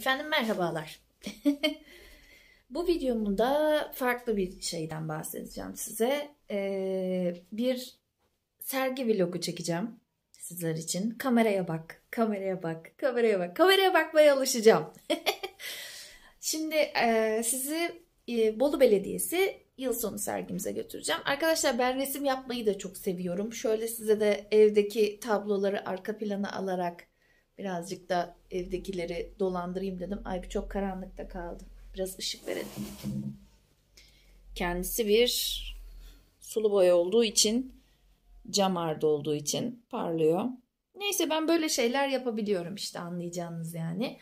Efendim merhabalar. Bu videomda farklı bir şeyden bahsedeceğim size. Ee, bir sergi vlogu çekeceğim sizler için. Kameraya bak, kameraya bak, kameraya bak. Kameraya bakmaya alışacağım. Şimdi e, sizi e, Bolu Belediyesi yıl sonu sergimize götüreceğim. Arkadaşlar ben resim yapmayı da çok seviyorum. Şöyle size de evdeki tabloları arka plana alarak birazcık da evdekileri dolandırayım dedim. Ay çok karanlıkta kaldı. Biraz ışık verelim. Kendisi bir sulu boya olduğu için cam ardı olduğu için parlıyor. Neyse ben böyle şeyler yapabiliyorum işte anlayacağınız yani.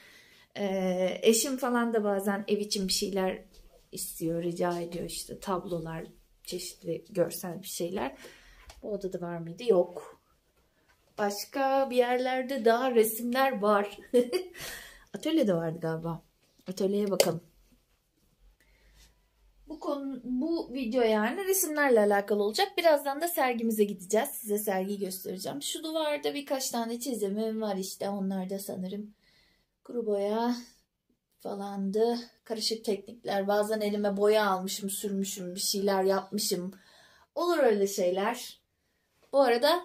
Ee, eşim falan da bazen ev için bir şeyler istiyor, rica ediyor işte tablolar, çeşitli görsel bir şeyler. Bu odada var mıydı? Yok. Başka bir yerlerde daha resimler var. Atölyede vardı galiba. Atölyeye bakalım. Bu konu, bu video yani resimlerle alakalı olacak. Birazdan da sergimize gideceğiz. Size sergiyi göstereceğim. Şu duvarda birkaç tane çizimim var işte. Onlar da sanırım kuru boya falandı. Karışık teknikler. Bazen elime boya almışım, sürmüşüm, bir şeyler yapmışım. Olur öyle şeyler. Bu arada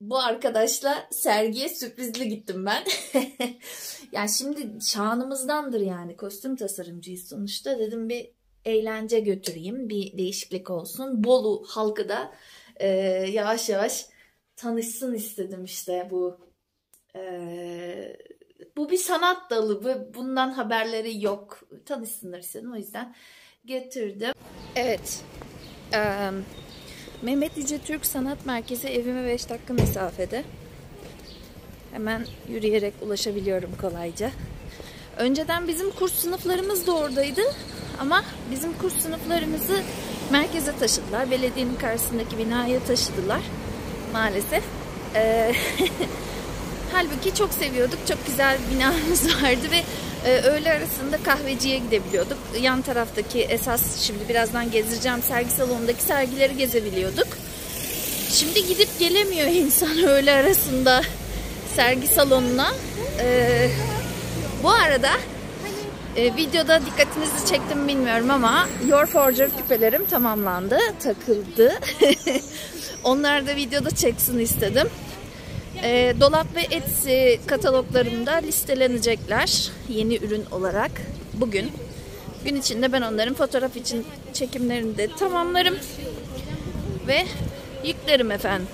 bu arkadaşla sergiye sürprizli gittim ben. yani şimdi şanımızdandır yani kostüm tasarımcıyız sonuçta. Dedim bir eğlence götüreyim, bir değişiklik olsun. Bolu halkı da e, yavaş yavaş tanışsın istedim işte bu e, bu bir sanat dalı ve bundan haberleri yok. Tanışsınlar istedim o yüzden getirdim. Evet. Um, Mehmet İce Türk Sanat Merkezi evime 5 dakika mesafede. Hemen yürüyerek ulaşabiliyorum kolayca. Önceden bizim kurs sınıflarımız da oradaydı. Ama bizim kurs sınıflarımızı merkeze taşıdılar. Belediyenin karşısındaki binaya taşıdılar. Maalesef. Ee, halbuki çok seviyorduk. Çok güzel binamız vardı ve e, öğle arasında kahveciye gidebiliyorduk. Yan taraftaki esas şimdi birazdan gezdireceğim sergi salonundaki sergileri gezebiliyorduk. Şimdi gidip gelemiyor insan öğle arasında sergi salonuna. Ee, bu arada e, videoda dikkatinizi çektim bilmiyorum ama Your Forger küpelerim tamamlandı, takıldı. Onlar da videoda çeksin istedim. E, dolap ve Etsy kataloglarımda listelenecekler yeni ürün olarak bugün. Gün içinde ben onların fotoğraf için çekimlerini de tamamlarım ve yüklerim efendim.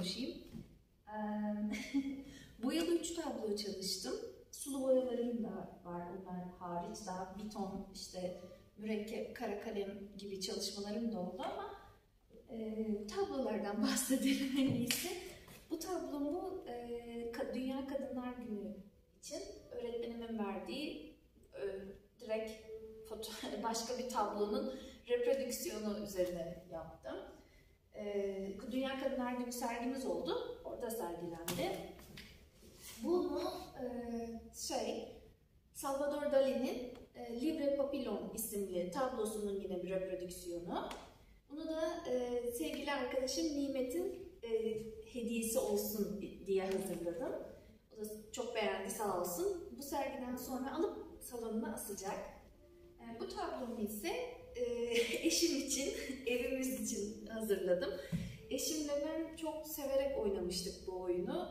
konuşayım. bu yıl 3 tablo çalıştım. Sulu boyalarım da var onlar hariç. Daha bir ton işte mürekkep, kara kalem gibi çalışmalarım da oldu ama e, tablolardan bahsedelim en iyisi. Bu tablomu e, Dünya Kadınlar Günü için öğretmenimin verdiği e, direkt foto, başka bir tablonun reprodüksiyonu üzerine yaptım. E, Dünya Kadınlar Günü sergimiz oldu. Orada sergilendi. Bunu e, şey Salvador Dali'nin e, Libre Papillon isimli tablosunun yine bir reprodüksiyonu. Bunu da e, sevgili arkadaşım Nimet'in e, hediyesi olsun diye hazırladım. O da çok beğendi sağ olsun. Bu sergiden sonra alıp salonuna asacak. E, bu tablomu ise e, eşim için, evimiz için hazırladım. Eşimle ben çok severek oynamıştık bu oyunu.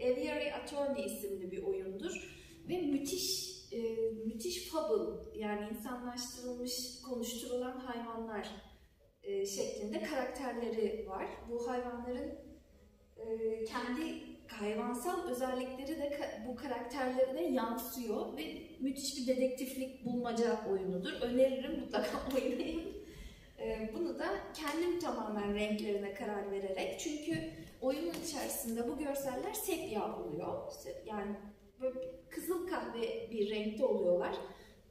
E, Aviary Attorney isimli bir oyundur. Ve müthiş, e, müthiş fable yani insanlaştırılmış, konuşturulan hayvanlar e, şeklinde karakterleri var. Bu hayvanların e, kendi hayvansal özellikleri de bu karakterlerine yansıyor ve müthiş bir dedektiflik bulmaca oyunudur. Öneririm mutlaka oynayın. E, bunu da kendim tamamen renklerine karar vererek çünkü oyunun içerisinde bu görseller sepya oluyor. Yani böyle kızıl kahve bir renkte oluyorlar.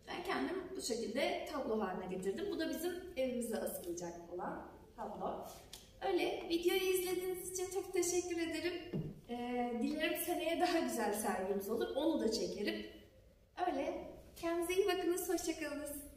Ben kendim bu şekilde tablo haline getirdim. Bu da bizim evimize asılacak olan tablo. Öyle videoyu izlediğiniz için çok teşekkür ederim. Ee, e, dilerim seneye daha güzel sergimiz olur. Onu da çekerim. Öyle. Kendinize iyi bakınız. Hoşçakalınız.